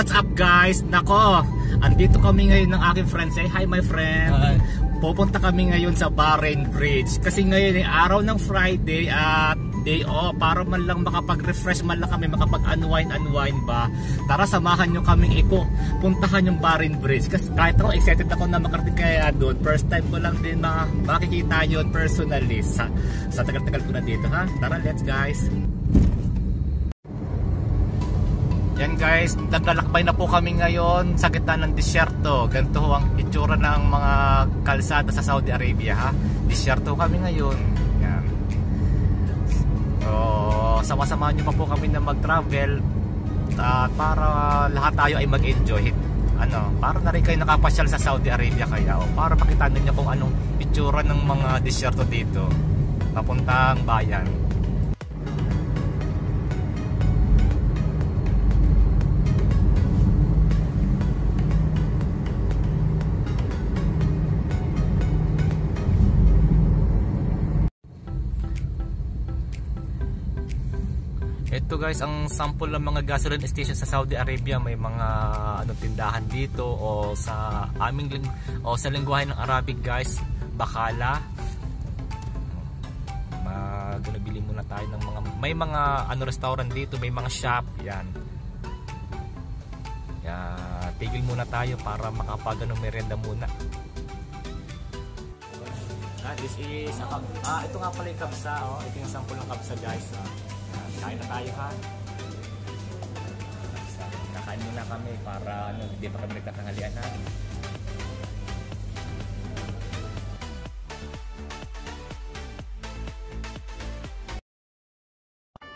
what's up guys? Nako, andito kami ngayon ng aking friend. Say hi my friend. Hi. Pupunta kami ngayon sa Bahrain Bridge. Kasi ngayon ay araw ng Friday at day off. Para man lang makapag-refresh man lang kami, makapag-unwind, unwind ba. Tara, samahan nyo kaming iko. Puntahan yung Bahrain Bridge. Kasi kahit ako, excited ako na makarating kaya doon. First time ko lang din ma makikita yun personally. Sa, sa tagal-tagal ko na dito ha. Tara, let's guys. Yan guys, naglalakbay na po kami ngayon sa gitna ng disyerto. Ganito ho ang itsura ng mga kalsada sa Saudi Arabia ha. Disyerto kami ngayon. Yan. So, sama-samahan nyo pa po kami na mag-travel at para lahat tayo ay mag-enjoy. Ano, para na rin kayo nakapasyal sa Saudi Arabia kaya o para makita ninyo kung anong itsura ng mga disyerto dito papuntang bayan. Ito guys, ang sample ng mga gasoline station sa Saudi Arabia, may mga ano tindahan dito o sa aming o sa lengguwahe ng Arabic guys, bakala. Mag bili muna tayo ng mga may mga ano restaurant dito, may mga shop, yan. Ya, tigil muna tayo para makapag ano merienda muna. Ah, this is ah, ito nga pala yung kabsa, oh. Ito yung sample ng kabsa guys. Ah. Kain na tayo ha. Kakain muna kami para ano, hindi pa kami nagtatanghalian ha.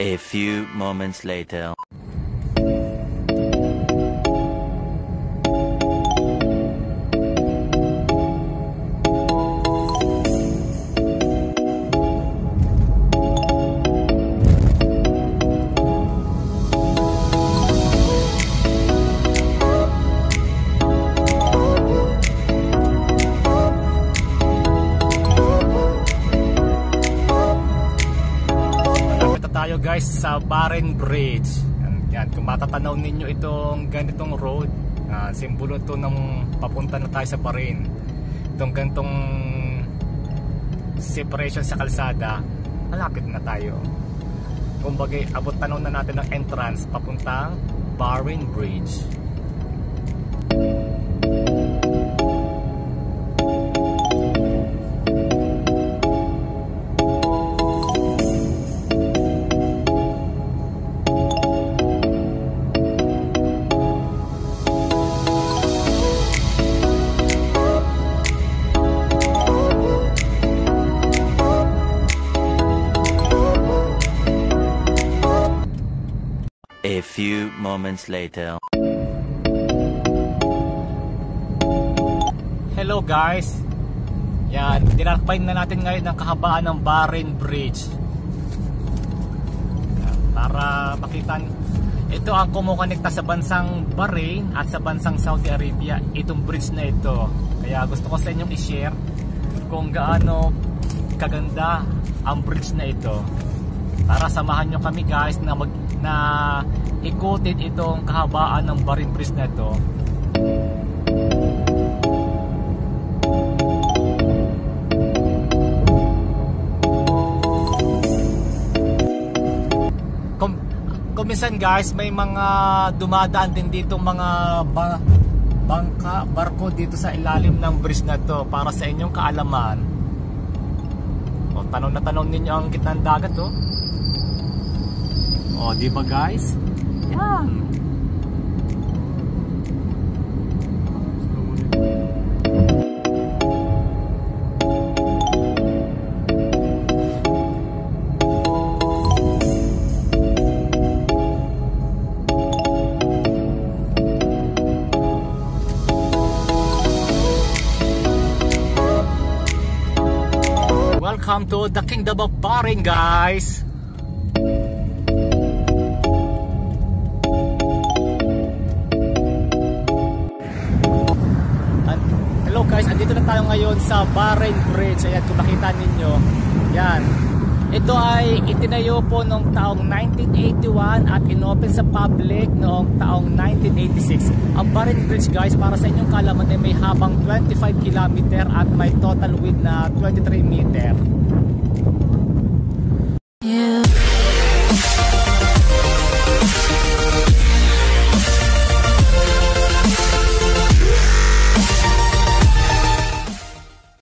A few moments later. Bahrain Bridge. Yan, yan. Kung matatanaw ninyo itong ganitong road, uh, simbolo to ng papunta na tayo sa Bahrain. Itong ganitong separation sa kalsada, malapit na tayo. Kumbaga, abot tanaw na natin ng entrance papuntang Bahrain Bridge. A few moments later. Hello guys. Yan, dinakbay na natin ngayon ang kahabaan ng Bahrain Bridge. Yan, Para makita Ito ang kumukonekta sa bansang Bahrain at sa bansang Saudi Arabia. Itong bridge na ito. Kaya gusto ko sa inyong i-share Kung gaano kaganda ang bridge na ito. Para samahan nyo kami guys na, mag, na ikutin itong kahabaan ng Bahrain Bridge na ito Kum kuminsan guys may mga dumadaan din dito mga ba bangka, barko dito sa ilalim ng bridge na to para sa inyong kaalaman o tanong na tanong ninyo ang gitna ng dagat oh o di ba guys? Yan Welcome to the Kingdom of Bahrain guys Hello guys, andito na tayo ngayon sa Bahrain Bridge. Ayan, kung makita ninyo, yan. Ito ay itinayo po noong taong 1981 at inopen sa public noong taong 1986. Ang Barin Bridge guys, para sa inyong kalaman ay may habang 25 km at may total width na 23 meter.